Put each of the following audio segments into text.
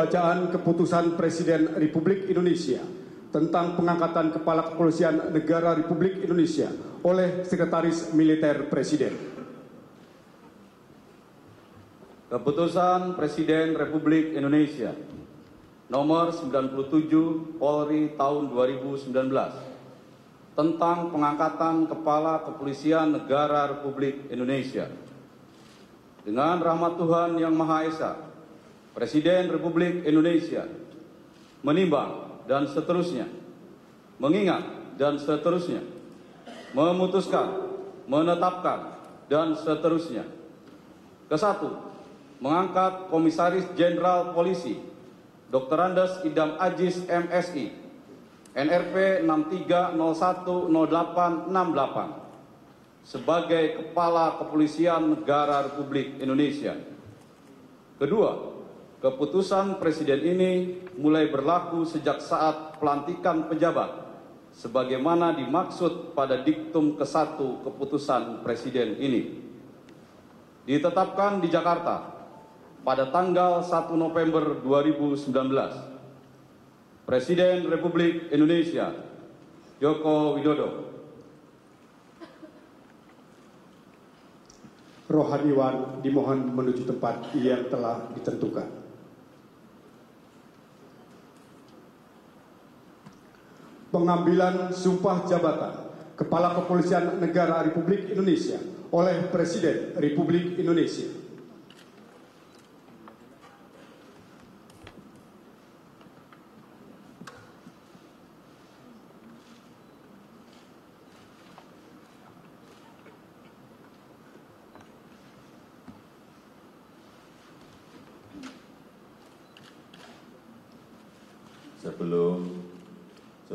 pembacaan keputusan Presiden Republik Indonesia tentang pengangkatan Kepala Kepolisian Negara Republik Indonesia oleh Sekretaris Militer Presiden. Keputusan Presiden Republik Indonesia Nomor 97 Polri tahun 2019 tentang pengangkatan Kepala Kepolisian Negara Republik Indonesia. Dengan rahmat Tuhan Yang Maha Esa, Presiden Republik Indonesia menimbang dan seterusnya, mengingat dan seterusnya, memutuskan, menetapkan, dan seterusnya. Kesatu, mengangkat Komisaris Jenderal Polisi Dr. Andes Idam Ajis MSI NRP 63010868 sebagai Kepala Kepolisian Negara Republik Indonesia. Kedua, keputusan Presiden ini mulai berlaku sejak saat pelantikan pejabat sebagaimana dimaksud pada diktum ke-1 keputusan Presiden ini. Ditetapkan di Jakarta pada tanggal 1 November 2019. Presiden Republik Indonesia Joko Widodo Rohaniwan dimohon menuju tempat yang telah ditentukan. Pengambilan sumpah jabatan Kepala Kepolisian Negara Republik Indonesia oleh Presiden Republik Indonesia. Sebelum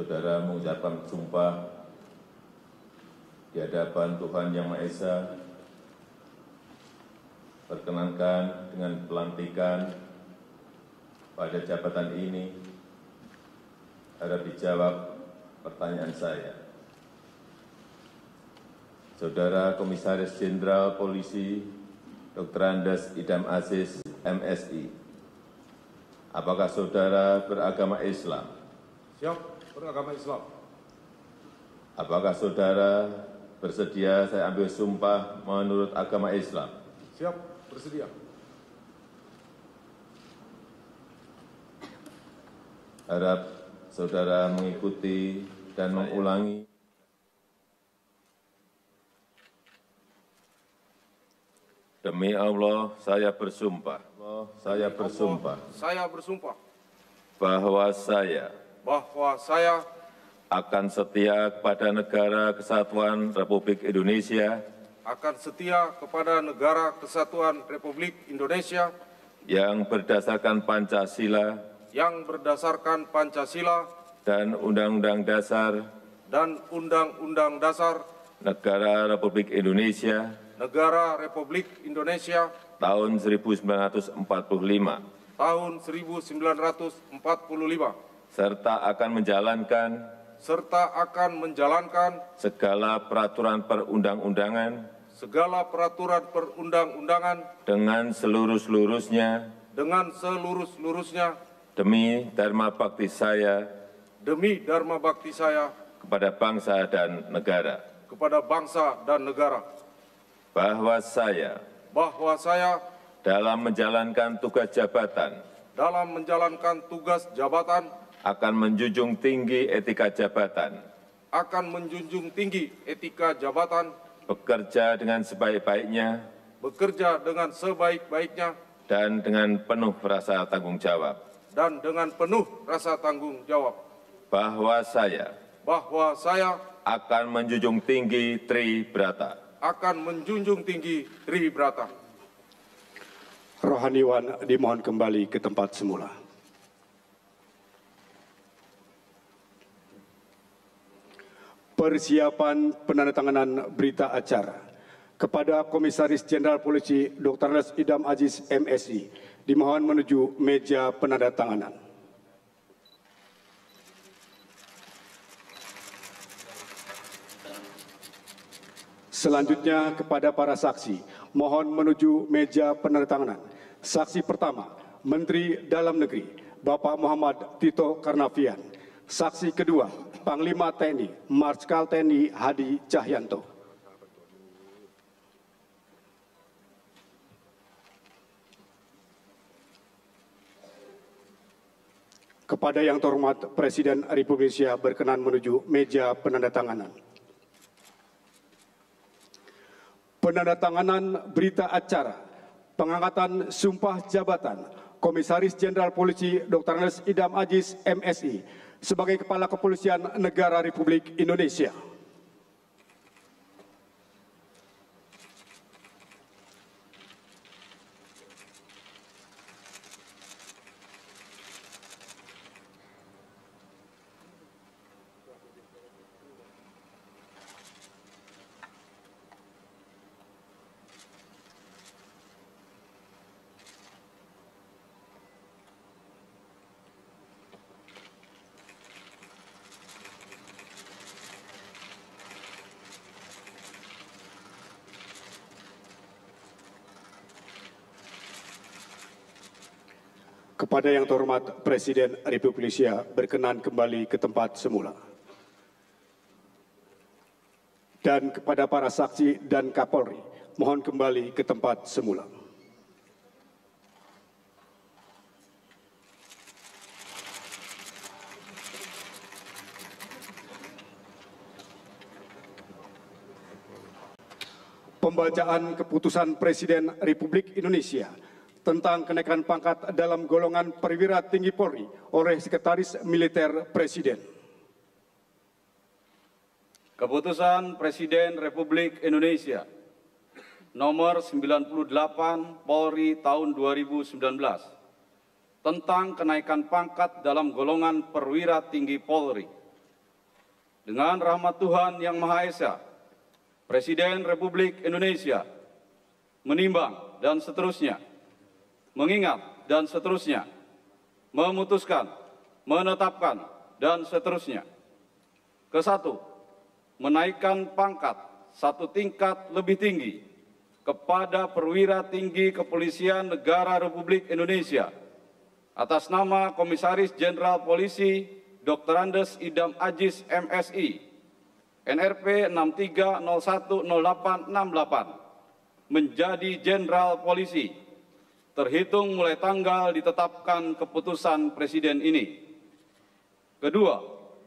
saudara mengucapkan sumpah di hadapan Tuhan Yang Maha Esa, perkenankan dengan pelantikan pada jabatan ini harap dijawab pertanyaan saya. Saudara Komisaris Jenderal Polisi Dr. Andes Idam Aziz, MSI, apakah saudara beragama Islam? Siap beragama Islam. Apakah saudara bersedia saya ambil sumpah menurut agama Islam? Siap bersedia. Harap saudara mengikuti dan mengulangi. Demi Allah, saya bersumpah. Allah, saya bersumpah Saya bersumpah bahwa saya bahwa saya akan setia kepada negara kesatuan Republik Indonesia. akan setia kepada Negara Kesatuan Republik Indonesia. Yang berdasarkan Pancasila. Yang berdasarkan Pancasila. Dan Undang-Undang Dasar. Dan Undang-Undang Dasar. Negara Republik Indonesia. Negara Republik Indonesia. Tahun 1945 tahun 1945 serta akan menjalankan serta akan menjalankan segala peraturan perundang-undangan segala peraturan perundang-undangan dengan seluruh-seluruhnya dengan seluruh-seluruhnya demi dharma bakti saya demi dharma bakti saya kepada bangsa dan negara. kepada bangsa dan negara. Bahwa saya bahwa saya dalam menjalankan tugas jabatan dalam menjalankan tugas jabatan akan menjunjung tinggi etika jabatan, akan menjunjung tinggi etika jabatan, bekerja dengan sebaik-baiknya, bekerja dengan sebaik-baiknya, dan dengan penuh rasa tanggung jawab. dan dengan penuh rasa tanggung jawab Bahwa saya bahwa saya akan menjunjung tinggi Tri Brata, akan menjunjung tinggi Tri Brata. Rohaniwan dimohon kembali ke tempat semula. Persiapan penandatanganan berita acara kepada Komisaris Jenderal Polisi Dr. Andes Idam Aziz MSI dimohon menuju meja penandatanganan. Selanjutnya kepada para saksi, mohon menuju meja penandatanganan. Saksi pertama, Menteri Dalam Negeri Bapak Muhammad Tito Karnavian. Saksi kedua, Panglima TNI Marskal TNI Hadi Cahyanto. Kepada yang terhormat Presiden Republik Indonesia berkenan menuju meja penandatanganan. Penandatanganan berita acara pengangkatan sumpah jabatan Komisaris Jenderal Polisi Dr. Andes Idam Aziz MSI sebagai Kepala Kepolisian Negara Republik Indonesia. Kepada yang terhormat Presiden Republik Indonesia berkenan kembali ke tempat semula. Dan kepada para saksi dan Kapolri, mohon kembali ke tempat semula. Pembacaan keputusan Presiden Republik Indonesia tentang kenaikan pangkat dalam golongan perwira tinggi Polri oleh Sekretaris Militer Presiden. Keputusan Presiden Republik Indonesia nomor 98 Polri tahun 2019 tentang kenaikan pangkat dalam golongan perwira tinggi Polri. Dengan rahmat Tuhan Yang Maha Esa, Presiden Republik Indonesia menimbang dan seterusnya mengingat, dan seterusnya, memutuskan, menetapkan, dan seterusnya. Kesatu, menaikkan pangkat satu tingkat lebih tinggi kepada perwira tinggi kepolisian negara Republik Indonesia atas nama Komisaris Jenderal Polisi Dr. Andes Idam Aziz MSI NRP 63010868 menjadi Jenderal Polisi terhitung mulai tanggal ditetapkan keputusan Presiden ini. Kedua,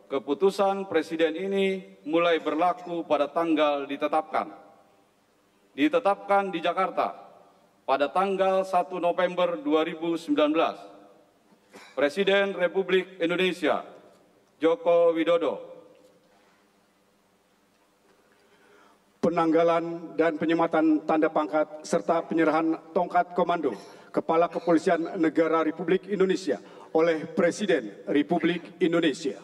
keputusan Presiden ini mulai berlaku pada tanggal ditetapkan. Ditetapkan di Jakarta pada tanggal 1 November 2019. Presiden Republik Indonesia Joko Widodo penanggalan dan penyematan tanda pangkat serta penyerahan tongkat komando Kepala Kepolisian Negara Republik Indonesia oleh Presiden Republik Indonesia.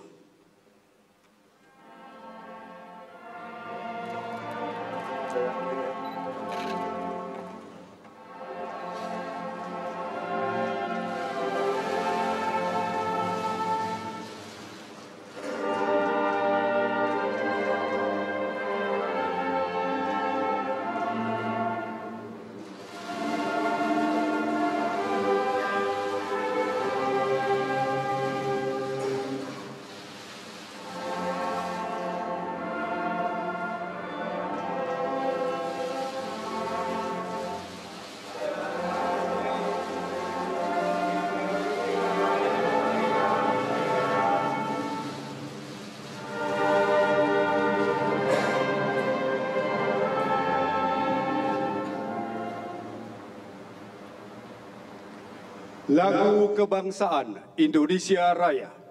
Lagu Kebangsaan Indonesia Raya.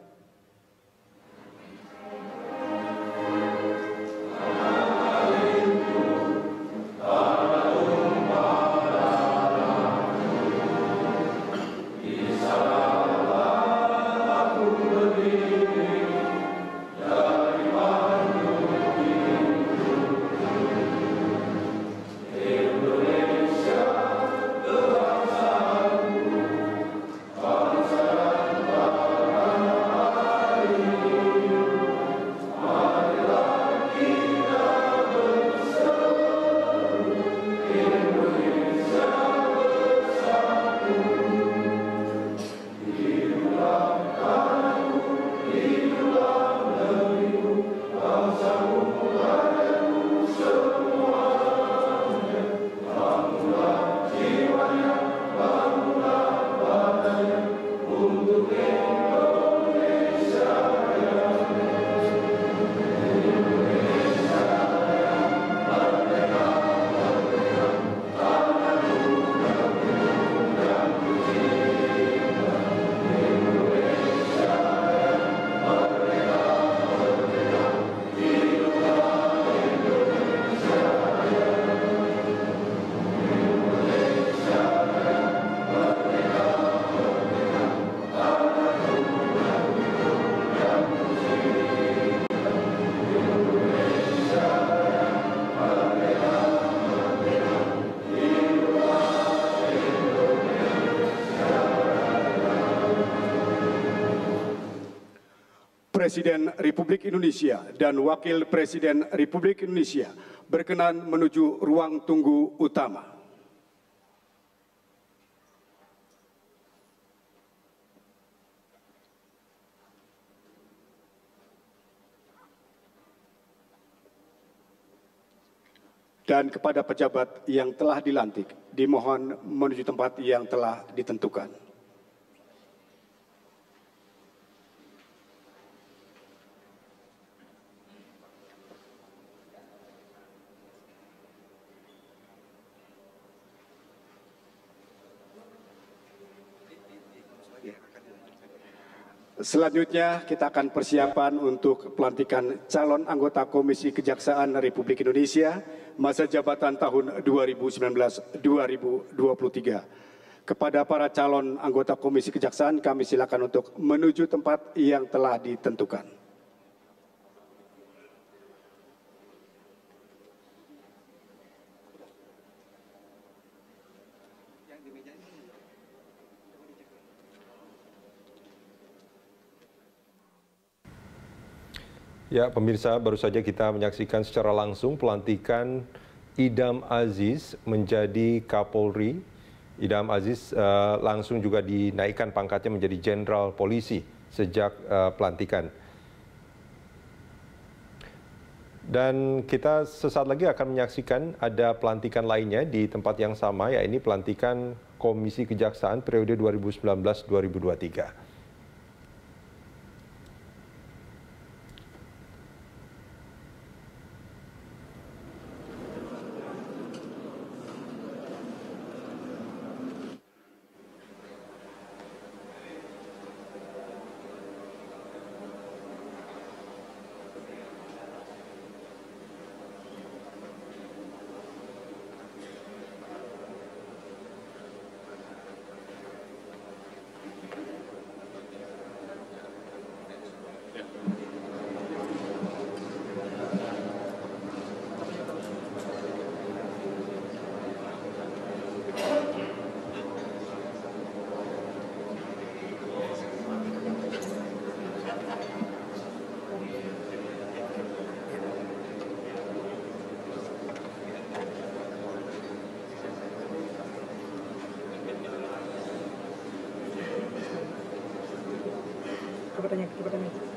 Presiden Republik Indonesia dan Wakil Presiden Republik Indonesia berkenan menuju ruang tunggu utama. Dan kepada pejabat yang telah dilantik, dimohon menuju tempat yang telah ditentukan. Selanjutnya kita akan persiapan untuk pelantikan calon anggota Komisi Kejaksaan Republik Indonesia masa jabatan tahun 2019-2023. Kepada para calon anggota Komisi Kejaksaan kami silakan untuk menuju tempat yang telah ditentukan. Ya, pemirsa, baru saja kita menyaksikan secara langsung pelantikan Idam Aziz menjadi Kapolri. Idam Aziz uh, langsung juga dinaikkan pangkatnya menjadi Jenderal Polisi sejak uh, pelantikan. Dan kita sesaat lagi akan menyaksikan ada pelantikan lainnya di tempat yang sama, yaitu pelantikan Komisi Kejaksaan periode 2019-2023. ছোটটা নিয়ে ছোটটা নিয়ে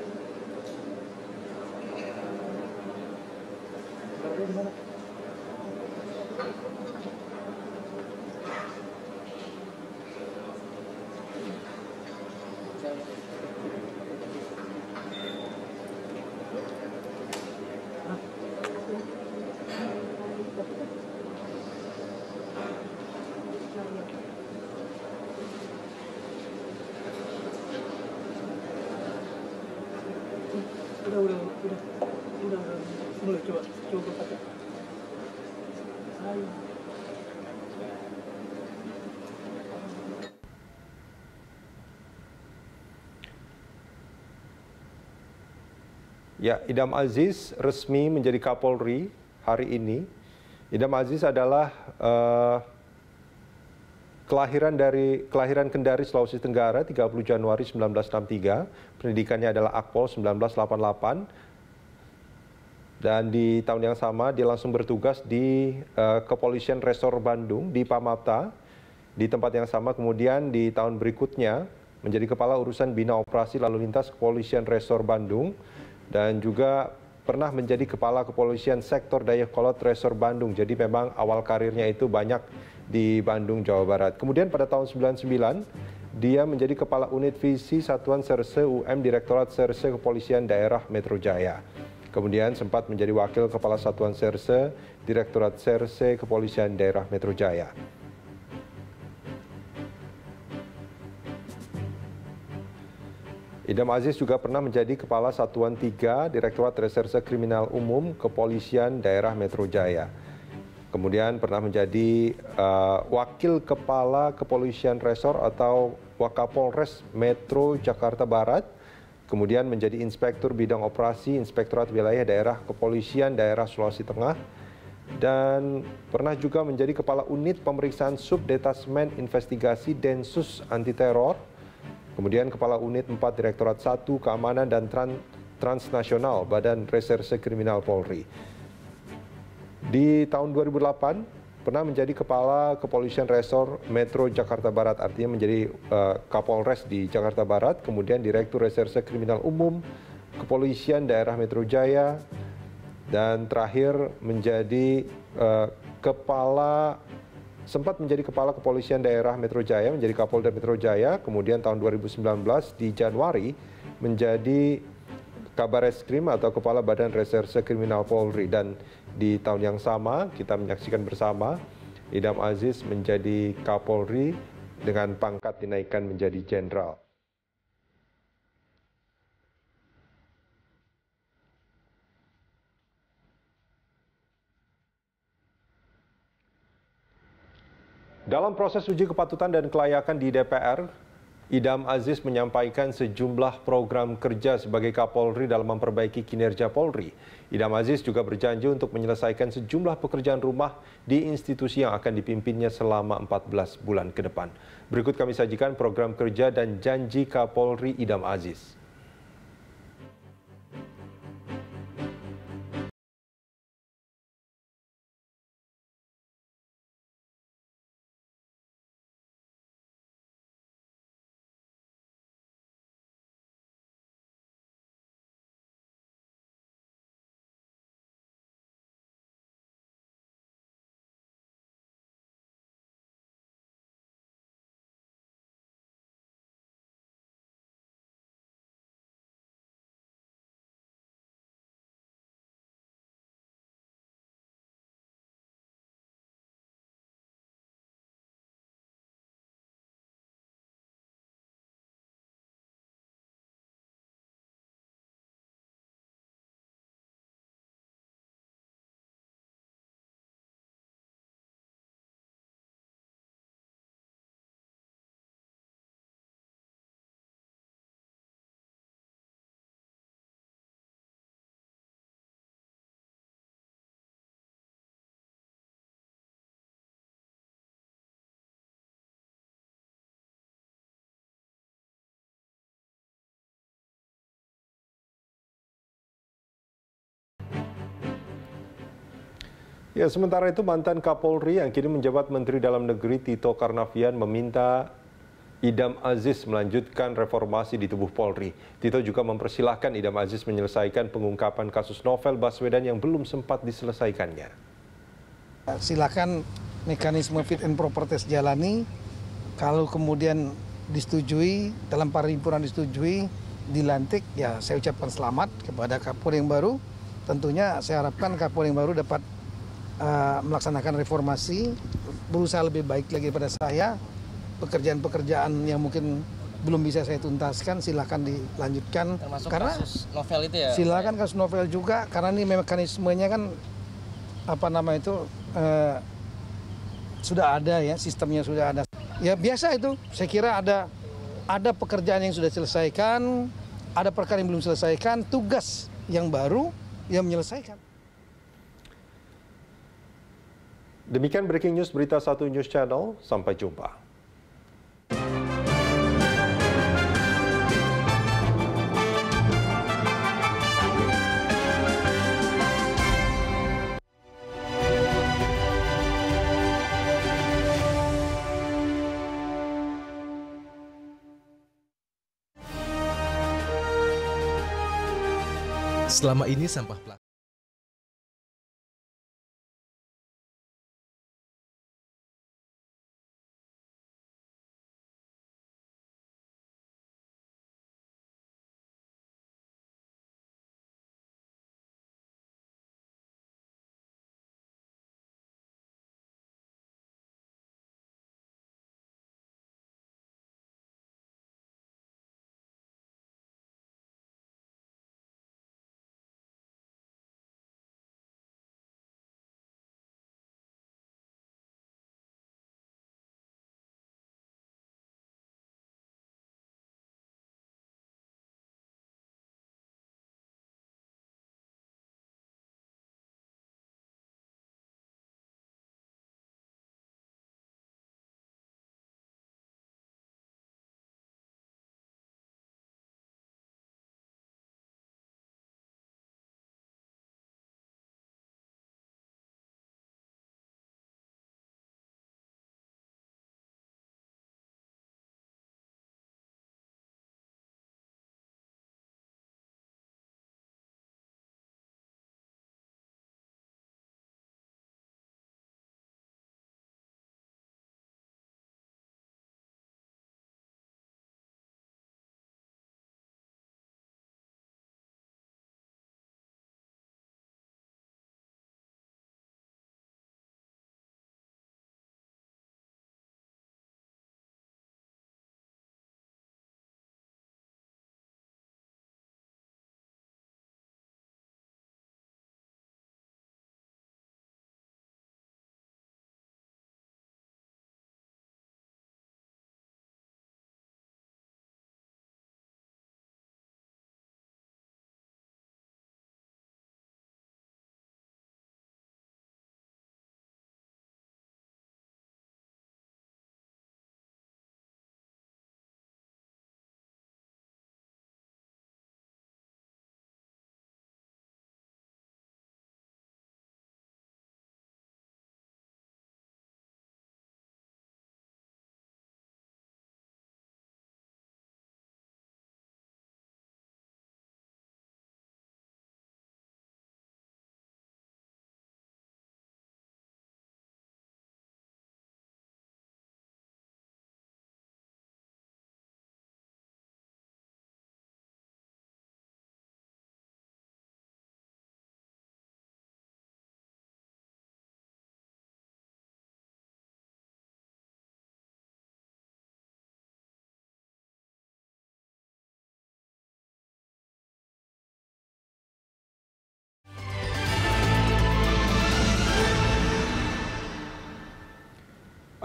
Ya, Idam Aziz resmi menjadi Kapolri hari ini. Idam Aziz adalah uh, kelahiran dari kelahiran Kendari Sulawesi Tenggara 30 Januari 1963. Pendidikannya adalah Akpol 1988. Dan di tahun yang sama dia langsung bertugas di uh, Kepolisian Resor Bandung di Pamata. Di tempat yang sama kemudian di tahun berikutnya menjadi kepala urusan bina operasi lalu lintas Kepolisian Resor Bandung dan juga pernah menjadi kepala kepolisian sektor Dayakolot Resor Bandung. Jadi memang awal karirnya itu banyak di Bandung, Jawa Barat. Kemudian pada tahun 99 dia menjadi kepala unit visi Satuan Serse UM Direktorat Serse Kepolisian Daerah Metro Jaya. Kemudian sempat menjadi wakil kepala Satuan Serse Direktorat Serse Kepolisian Daerah Metro Jaya. Idam Aziz juga pernah menjadi Kepala Satuan 3 Direktorat Reserse Kriminal Umum Kepolisian Daerah Metro Jaya. Kemudian pernah menjadi uh, Wakil Kepala Kepolisian Resor atau Wakapolres Metro Jakarta Barat. Kemudian menjadi Inspektur Bidang Operasi Inspektorat Wilayah Daerah Kepolisian Daerah Sulawesi Tengah. Dan pernah juga menjadi Kepala Unit Pemeriksaan Subdetasmen Investigasi Densus Anti Teror Kemudian Kepala Unit 4 Direktorat 1 Keamanan dan Tran transnasional Badan Reserse Kriminal Polri. Di tahun 2008 pernah menjadi kepala kepolisian resor Metro Jakarta Barat, artinya menjadi uh, Kapolres di Jakarta Barat, kemudian Direktur Reserse Kriminal Umum Kepolisian Daerah Metro Jaya, dan terakhir menjadi uh, kepala sempat menjadi kepala kepolisian daerah Metro Jaya, menjadi Kapolda Metro Jaya, kemudian tahun 2019 di Januari menjadi Kabar Eskrim atau Kepala Badan Reserse Kriminal Polri dan di tahun yang sama kita menyaksikan bersama Idam Aziz menjadi Kapolri dengan pangkat dinaikkan menjadi jenderal. Dalam proses uji kepatutan dan kelayakan di DPR, Idam Aziz menyampaikan sejumlah program kerja sebagai Kapolri dalam memperbaiki kinerja Polri. Idam Aziz juga berjanji untuk menyelesaikan sejumlah pekerjaan rumah di institusi yang akan dipimpinnya selama 14 bulan ke depan. Berikut kami sajikan program kerja dan janji Kapolri Idam Aziz. Ya, sementara itu mantan Kapolri yang kini menjabat Menteri Dalam Negeri Tito Karnavian meminta Idam Aziz melanjutkan reformasi di tubuh Polri. Tito juga mempersilahkan Idam Aziz menyelesaikan pengungkapan kasus novel Baswedan yang belum sempat diselesaikannya. Silakan mekanisme fit and proper test jalani. Kalau kemudian disetujui, dalam paripurna disetujui, dilantik, ya saya ucapkan selamat kepada Kapolri yang baru. Tentunya saya harapkan Kapolri yang baru dapat uh, melaksanakan reformasi, berusaha lebih baik lagi pada saya. Pekerjaan-pekerjaan yang mungkin belum bisa saya tuntaskan, silahkan dilanjutkan. Termasuk karena kasus novel itu ya? Silakan kasus novel juga, karena ini mekanismenya kan apa nama itu uh, sudah ada ya, sistemnya sudah ada. Ya biasa itu, saya kira ada ada pekerjaan yang sudah diselesaikan, ada perkara yang belum selesaikan, tugas yang baru yang menyelesaikan. Demikian breaking news berita satu news channel. Sampai jumpa. Selama ini sampah plastik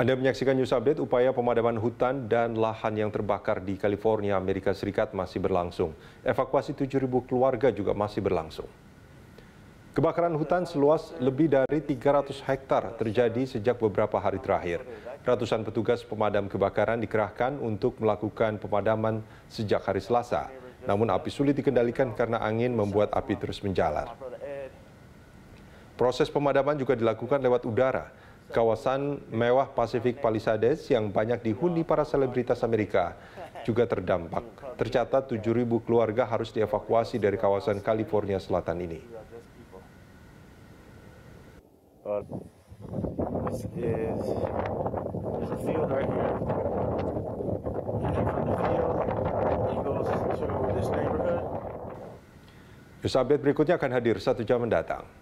Anda menyaksikan News Update, upaya pemadaman hutan dan lahan yang terbakar di California, Amerika Serikat masih berlangsung. Evakuasi 7.000 keluarga juga masih berlangsung. Kebakaran hutan seluas lebih dari 300 hektar terjadi sejak beberapa hari terakhir. Ratusan petugas pemadam kebakaran dikerahkan untuk melakukan pemadaman sejak hari Selasa. Namun api sulit dikendalikan karena angin membuat api terus menjalar. Proses pemadaman juga dilakukan lewat udara. Kawasan mewah Pacific Palisades yang banyak dihuni para selebritas Amerika juga terdampak. Tercatat 7.000 keluarga harus dievakuasi dari kawasan California Selatan ini. Uh, this is there's a field right here. And then from the field, he goes to this neighborhood. News update berikutnya akan hadir satu jam mendatang.